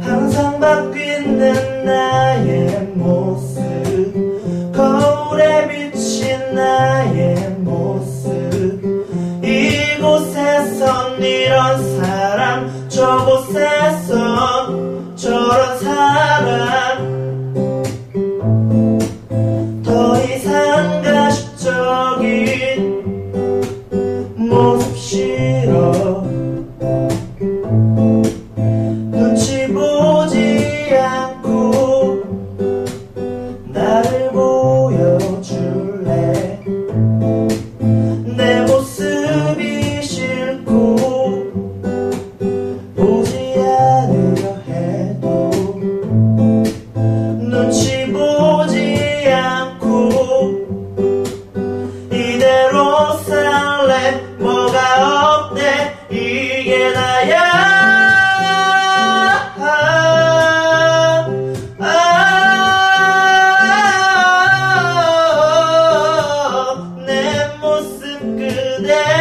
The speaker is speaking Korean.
항상 바뀌는 나의 모습. 거울에 비친 나의 모습. 이곳에선 이런 사람 저곳에선 저런 사람. 뭐가 없네 이게 나야 내 모습 그대